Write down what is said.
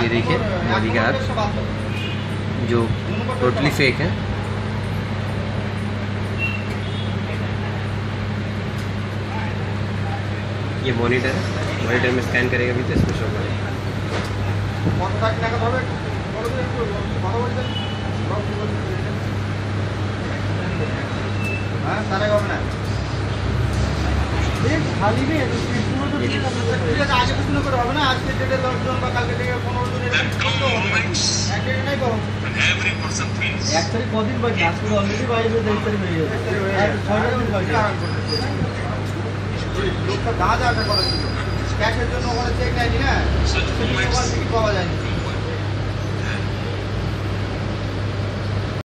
ये देखिए मोदी का ऐप जो टोटली फेक है। ये मॉनिटर है मॉनिटर में स्कैन करेगा भी तो इसमें शो करेगा। এক করো তারিখ কদিন বাকি? আজকে অলরেডি বাইরে তেইশ তারিখ হয়ে গেছে। আর ছয় দিন বাকি। লোকটা যা যা একটা কথা ছিল। ক্যাশের জন্য ওখানে চেক নেয়নি না? পাওয়া যায়নি।